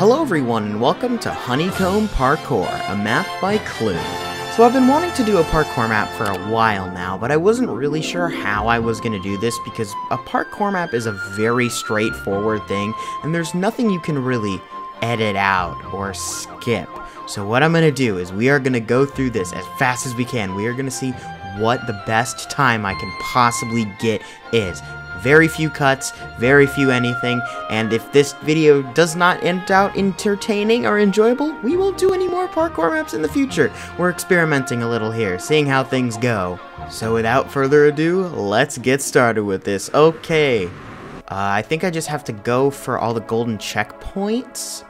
Hello everyone and welcome to Honeycomb Parkour, a map by klue. So I've been wanting to do a parkour map for a while now, but I wasn't really sure how I was going to do this because a parkour map is a very straightforward thing and there's nothing you can really edit out or skip. So what I'm going to do is we are going to go through this as fast as we can. We are going to see what the best time I can possibly get is. Very few cuts, very few anything, and if this video does not end out entertaining or enjoyable, we won't do any more parkour maps in the future. We're experimenting a little here, seeing how things go. So without further ado, let's get started with this. Okay, uh, I think I just have to go for all the golden checkpoints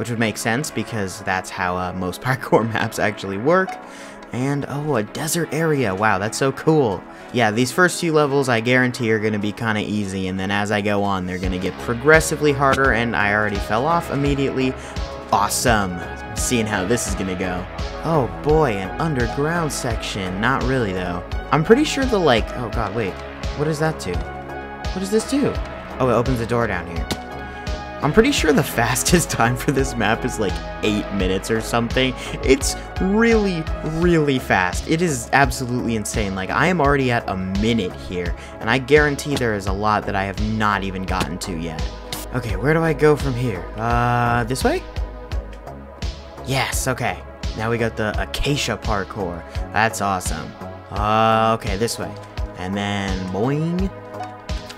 which would make sense because that's how uh, most parkour maps actually work. And, oh, a desert area. Wow, that's so cool. Yeah, these first few levels I guarantee are going to be kind of easy, and then as I go on, they're going to get progressively harder, and I already fell off immediately. Awesome. Seeing how this is going to go. Oh boy, an underground section. Not really, though. I'm pretty sure the, like, oh god, wait. What does that do? What does this do? Oh, it opens the door down here. I'm pretty sure the fastest time for this map is like 8 minutes or something. It's really, really fast. It is absolutely insane. Like, I am already at a minute here, and I guarantee there is a lot that I have not even gotten to yet. Okay, where do I go from here? Uh, this way? Yes, okay. Now we got the Acacia Parkour. That's awesome. Uh, okay, this way. And then, boing.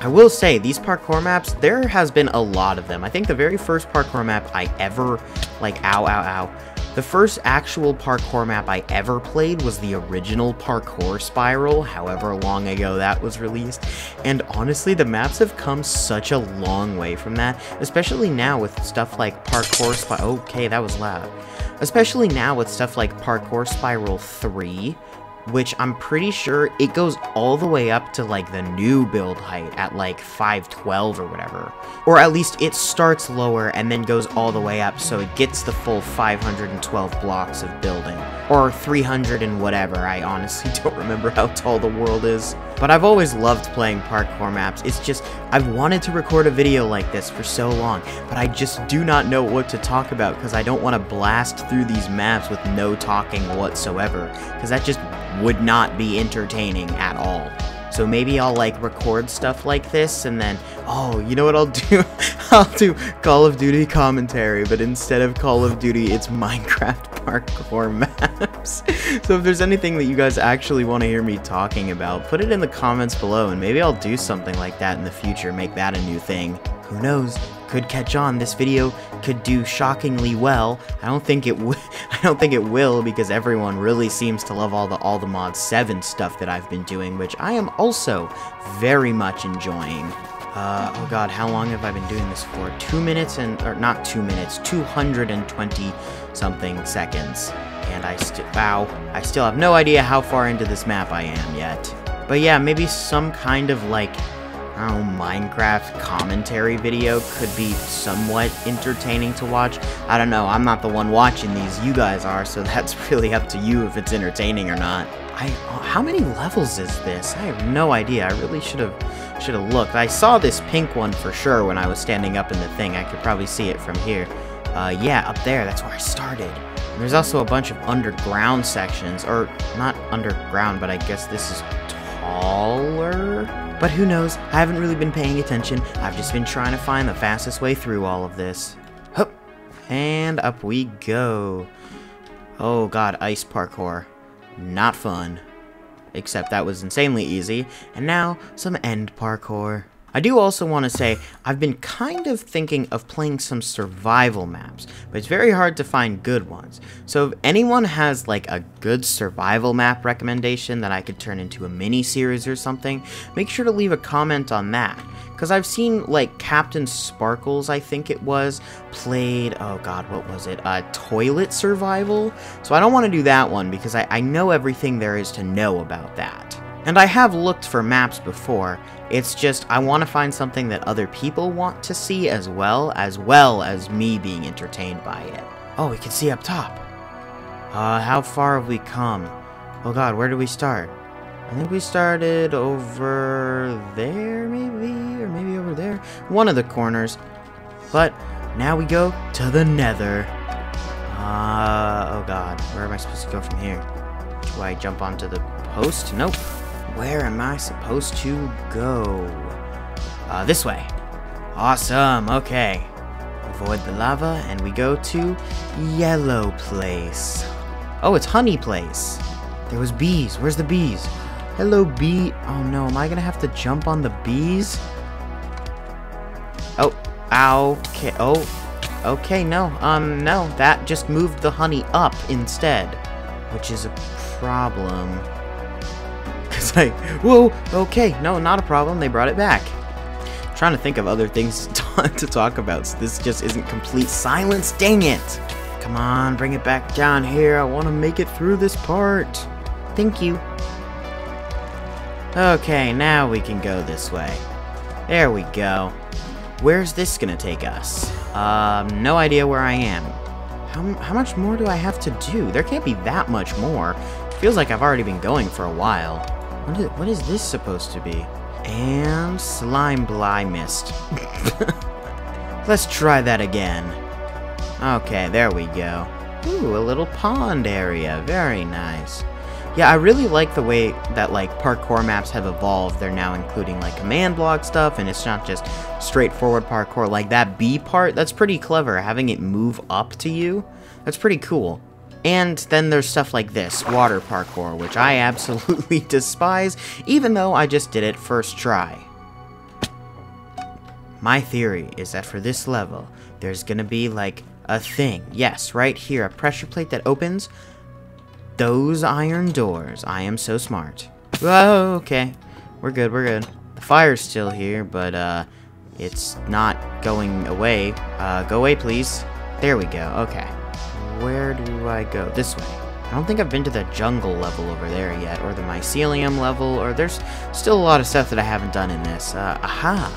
I will say, these parkour maps, there has been a lot of them. I think the very first parkour map I ever, like, ow, ow, ow. The first actual parkour map I ever played was the original Parkour Spiral, however long ago that was released. And honestly, the maps have come such a long way from that, especially now with stuff like Parkour Spiral. Okay, that was loud. Especially now with stuff like Parkour Spiral 3, which I'm pretty sure it goes all the way up to like the new build height at like 512 or whatever. Or at least it starts lower and then goes all the way up so it gets the full 512 blocks of building. Or 300 and whatever, I honestly don't remember how tall the world is. But I've always loved playing parkour maps, it's just, I've wanted to record a video like this for so long, but I just do not know what to talk about because I don't want to blast through these maps with no talking whatsoever, because that just would not be entertaining at all. So maybe I'll like record stuff like this and then, oh, you know what I'll do? I'll do Call of Duty commentary, but instead of Call of Duty, it's Minecraft parkour maps. so if there's anything that you guys actually want to hear me talking about, put it in the comments below and maybe I'll do something like that in the future, make that a new thing. Who knows? Could catch on. This video could do shockingly well. I don't think it would. I don't think it will because everyone really seems to love all the all the mod 7 stuff that I've been doing, which I am also very much enjoying. Uh, oh god, how long have I been doing this for? Two minutes and, or not two minutes, 220 something seconds. And I still, wow, I still have no idea how far into this map I am yet. But yeah, maybe some kind of like oh, Minecraft commentary video could be somewhat entertaining to watch. I don't know, I'm not the one watching these, you guys are, so that's really up to you if it's entertaining or not. I, how many levels is this? I have no idea, I really should have should have looked. I saw this pink one for sure when I was standing up in the thing, I could probably see it from here. Uh, yeah, up there, that's where I started. And there's also a bunch of underground sections, or not underground, but I guess this is taller? But who knows, I haven't really been paying attention, I've just been trying to find the fastest way through all of this. Hup! And up we go. Oh god, ice parkour. Not fun. Except that was insanely easy. And now, some end parkour. I do also want to say, I've been kind of thinking of playing some survival maps, but it's very hard to find good ones. So if anyone has like a good survival map recommendation that I could turn into a mini series or something, make sure to leave a comment on that. Because I've seen like CaptainSparklez, I think it was, played, oh god, what was it, uh, Toilet Survival? So I don't want to do that one because I, I know everything there is to know about that. And I have looked for maps before, it's just I want to find something that other people want to see as well, as well as me being entertained by it. Oh, we can see up top. Uh, how far have we come? Oh god, where did we start? I think we started over there, maybe? Or maybe over there? One of the corners. But Now we go to the nether. Uh, oh god, where am I supposed to go from here? Do I jump onto the post? Nope. Where am I supposed to go? Uh, this way. Awesome, okay. Avoid the lava, and we go to Yellow Place. Oh, it's Honey Place. There was bees. Where's the bees? Hello, bee. Oh no, am I gonna have to jump on the bees? Oh, ow. Okay, oh, okay, no, um, no. That just moved the honey up instead, which is a problem. I, whoa, okay, no, not a problem. They brought it back. I'm trying to think of other things to talk about, so this just isn't complete silence. Dang it! Come on, bring it back down here. I want to make it through this part. Thank you. Okay, now we can go this way. There we go. Where's this gonna take us? Um, no idea where I am. How, how much more do I have to do? There can't be that much more. Feels like I've already been going for a while. What is, what is this supposed to be? And slime bly mist. Let's try that again. Okay, there we go. Ooh, a little pond area. Very nice. Yeah, I really like the way that like parkour maps have evolved. They're now including like command block stuff and it's not just straightforward parkour. Like that B part, that's pretty clever. Having it move up to you, that's pretty cool. And then there's stuff like this, water parkour, which I absolutely despise, even though I just did it first try. My theory is that for this level, there's gonna be like a thing. Yes, right here, a pressure plate that opens, those iron doors. I am so smart. Oh, okay. We're good, we're good. The fire's still here, but, uh, it's not going away. Uh, go away, please. There we go, okay. Where do I go? This way. I don't think I've been to the jungle level over there yet, or the mycelium level, or there's still a lot of stuff that I haven't done in this. Uh, aha!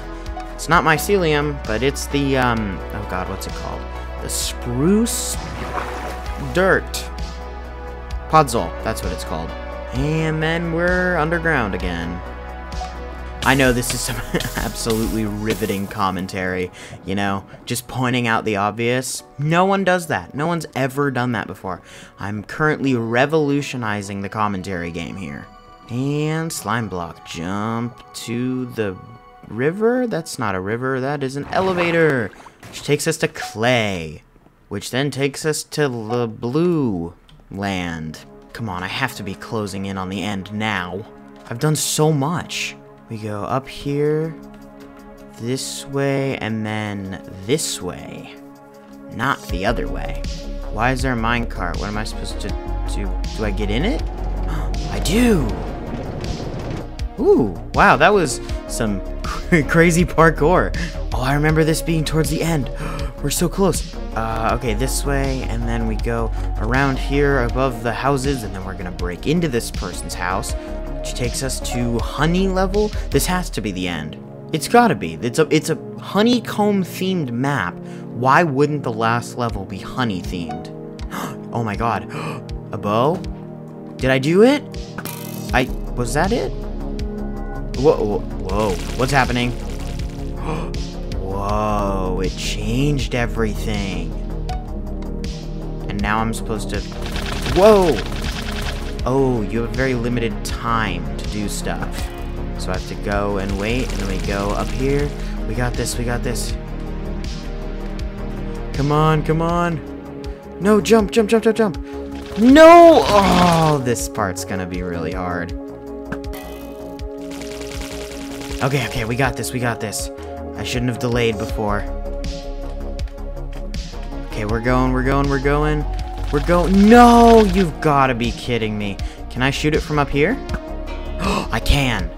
It's not mycelium, but it's the, um, oh god, what's it called? The spruce dirt. Podzol, that's what it's called. And then we're underground again. I know this is some absolutely riveting commentary, you know, just pointing out the obvious. No one does that. No one's ever done that before. I'm currently revolutionizing the commentary game here. And slime block, jump to the river? That's not a river, that is an elevator, which takes us to clay, which then takes us to the blue land. Come on, I have to be closing in on the end now. I've done so much. We go up here, this way, and then this way. Not the other way. Why is there a minecart? What am I supposed to do? Do I get in it? I do! Ooh, wow, that was some crazy parkour. Oh, I remember this being towards the end. We're so close. Uh, okay, this way, and then we go around here above the houses, and then we're gonna break into this person's house, which takes us to honey level. This has to be the end. It's gotta be. It's a it's a honeycomb themed map. Why wouldn't the last level be honey themed? oh my god. a bow? Did I do it? I was that it? Whoa, whoa, whoa. what's happening? whoa, it changed everything. And now I'm supposed to... Whoa! Oh, you have very limited time to do stuff. So I have to go and wait, and then we go up here. We got this, we got this. Come on, come on. No, jump, jump, jump, jump, jump. No! Oh, this part's gonna be really hard. Okay, okay, we got this, we got this. I shouldn't have delayed before. Okay, we're going, we're going, we're going. We're going. No, you've got to be kidding me. Can I shoot it from up here? I can.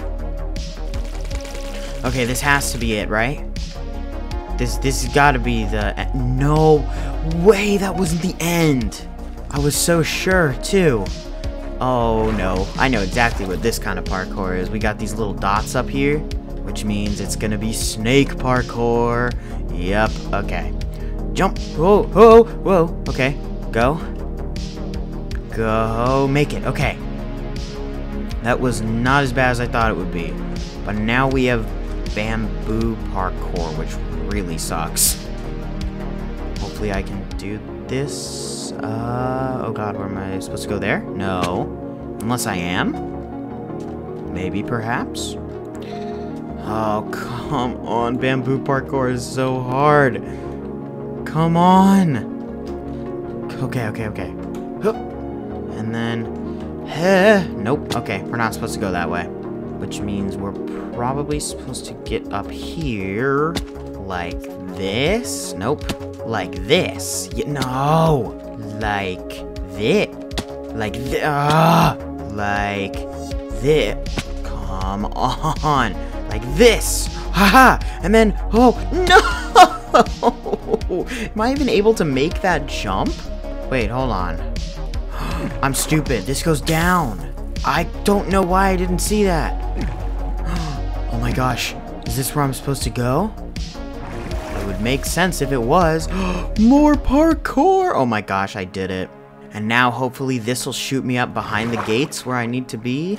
Okay, this has to be it, right? This this has got to be the no way. That wasn't the end. I was so sure too. Oh no, I know exactly what this kind of parkour is. We got these little dots up here, which means it's gonna be snake parkour. Yep, okay. Jump, whoa, whoa, whoa, okay. Go. Go, make it, okay. That was not as bad as I thought it would be. But now we have bamboo parkour, which really sucks. hopefully I can do this. Uh, oh god, where am I supposed to go there? No. Unless I am? Maybe, perhaps? Oh, come on. Bamboo parkour is so hard. Come on. Okay, okay, okay. And then... Heh. Nope. Okay, we're not supposed to go that way. Which means we're probably supposed to get up here like this. Nope. Like this. No. Like this. Like this. Uh, like this. Come on. Like this. Haha. And then, oh, no. Am I even able to make that jump? Wait, hold on. I'm stupid. This goes down. I don't know why I didn't see that. Oh my gosh. Is this where I'm supposed to go? It would make sense if it was. More parkour! Oh my gosh, I did it. And now hopefully this will shoot me up behind the gates where I need to be.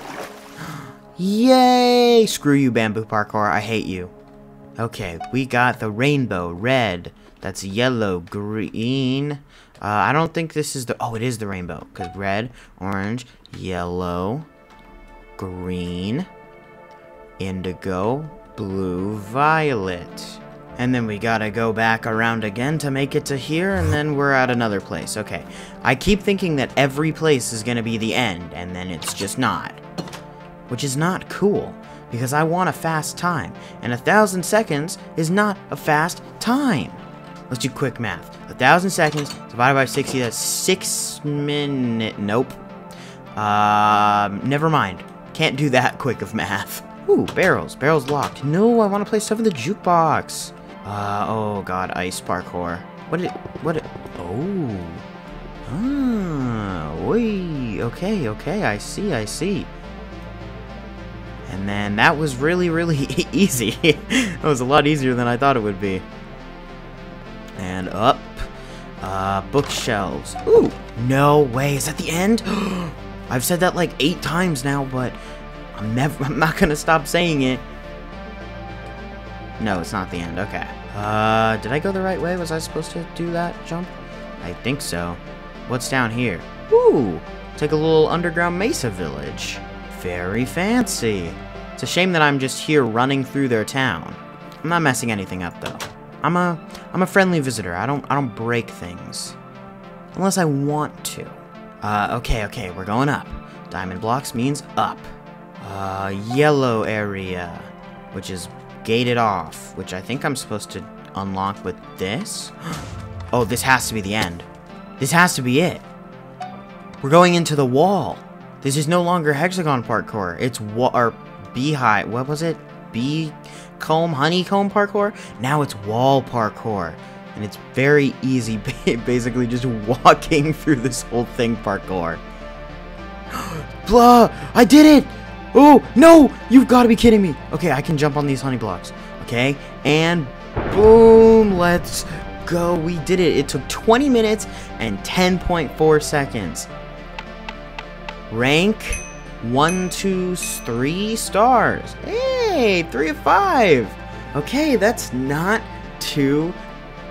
Yay! Screw you, bamboo parkour. I hate you. Okay, we got the rainbow. Red. That's yellow. Green. Uh, I don't think this is the... Oh, it is the rainbow. Because red, orange, yellow, green, indigo, blue, violet. And then we gotta go back around again to make it to here, and then we're at another place. Okay. I keep thinking that every place is gonna be the end, and then it's just not. Which is not cool, because I want a fast time, and a thousand seconds is not a fast time. Let's do quick math. A thousand seconds divided by 60, that's six minute. Nope. Um, never mind. Can't do that quick of math. Ooh, barrels. Barrels locked. No, I want to play stuff in the jukebox. Uh, oh god, ice parkour. What did, what oh. Ah, oi. Okay, okay, I see, I see. And then that was really, really easy. that was a lot easier than I thought it would be. Up. Uh, bookshelves. Ooh, no way. Is that the end? I've said that like eight times now, but I'm never, I'm not gonna stop saying it. No, it's not the end. Okay. Uh, did I go the right way? Was I supposed to do that jump? I think so. What's down here? Ooh, take a little underground mesa village. Very fancy. It's a shame that I'm just here running through their town. I'm not messing anything up though. I'm a I'm a friendly visitor. I don't I don't break things. Unless I want to. Uh, okay, okay, we're going up. Diamond blocks means up. Uh, yellow area, which is gated off, which I think I'm supposed to unlock with this. oh, this has to be the end. This has to be it. We're going into the wall. This is no longer hexagon parkour. It's what or beehive. What was it? Bee comb, honeycomb parkour. Now it's wall parkour. And it's very easy, basically just walking through this whole thing parkour. Blah! I did it! Oh, no! You've got to be kidding me! Okay, I can jump on these honey blocks. Okay, and boom! Let's go. We did it. It took 20 minutes and 10.4 seconds. Rank one, two, three stars. Hey, three of five. Okay, that's not too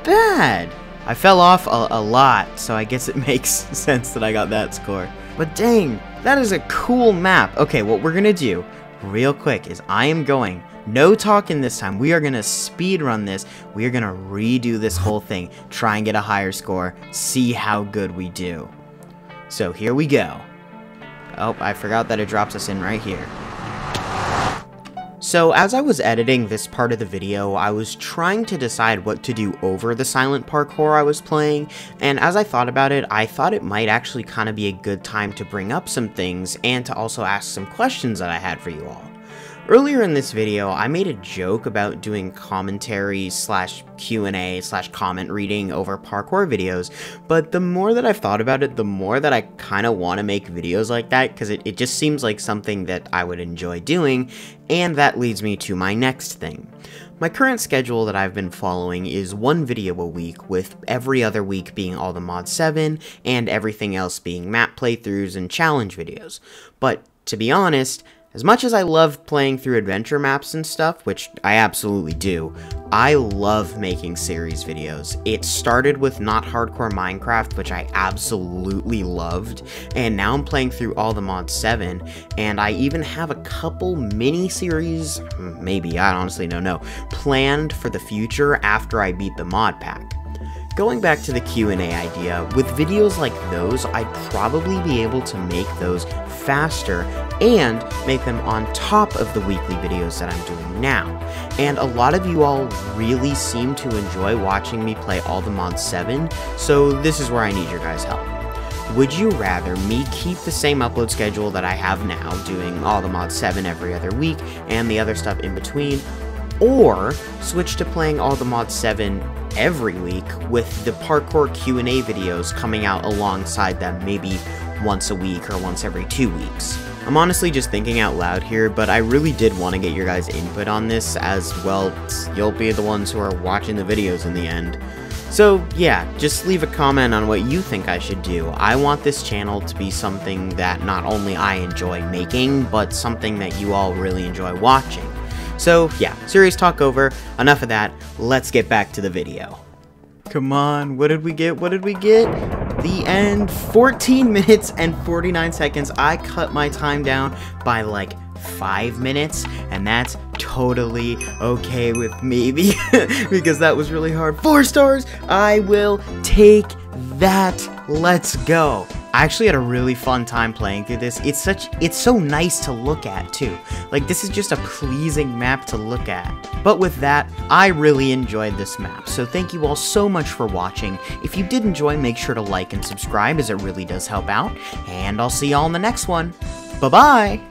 bad. I fell off a, a, lot, so I guess it makes sense that I got that score. But dang, that is a cool map. Okay, what we're gonna do, real quick, is I am going, no talking this time, we are gonna speed run this, we are gonna redo this whole thing, try and get a higher score, see how good we do. So here we go. Oh, I forgot that it drops us in right here. So as I was editing this part of the video, I was trying to decide what to do over the silent parkour I was playing, and as I thought about it, I thought it might actually kind of be a good time to bring up some things and to also ask some questions that I had for you all. Earlier in this video, I made a joke about doing commentary slash Q&A slash comment reading over parkour videos, but the more that I've thought about it, the more that I kind of want to make videos like that, because it, it just seems like something that I would enjoy doing, and that leads me to my next thing. My current schedule that I've been following is one video a week, with every other week being all the Mod 7, and everything else being map playthroughs and challenge videos. But to be honest, As much as I love playing through adventure maps and stuff, which I absolutely do, I love making series videos. It started with Not Hardcore Minecraft, which I absolutely loved, and now I'm playing through all the Mod 7, and I even have a couple mini-series, maybe, I honestly don't know, planned for the future after I beat the mod pack. Going back to the Q&A idea, with videos like those, I'd probably be able to make those faster and make them on top of the weekly videos that I'm doing now. And a lot of you all really seem to enjoy watching me play all the Mod 7, so this is where I need your guys' help. Would you rather me keep the same upload schedule that I have now, doing all the Mod 7 every other week and the other stuff in between, or switch to playing all the Mod 7 every week with the parkour Q&A videos coming out alongside them maybe once a week or once every two weeks. I'm honestly just thinking out loud here, but I really did want to get your guys' input on this, as well, you'll be the ones who are watching the videos in the end. So yeah, just leave a comment on what you think I should do. I want this channel to be something that not only I enjoy making, but something that you all really enjoy watching. So yeah, serious talk over, enough of that, let's get back to the video. Come on, what did we get, what did we get? The end, 14 minutes and 49 seconds. I cut my time down by like 5 minutes, and that's totally okay with me because that was really hard. 4 stars, I will take that. Let's go. I actually had a really fun time playing through this. It's such, it's so nice to look at too. Like this is just a pleasing map to look at. But with that, I really enjoyed this map. So thank you all so much for watching. If you did enjoy, make sure to like and subscribe as it really does help out. And I'll see y'all in the next one. Bye-bye!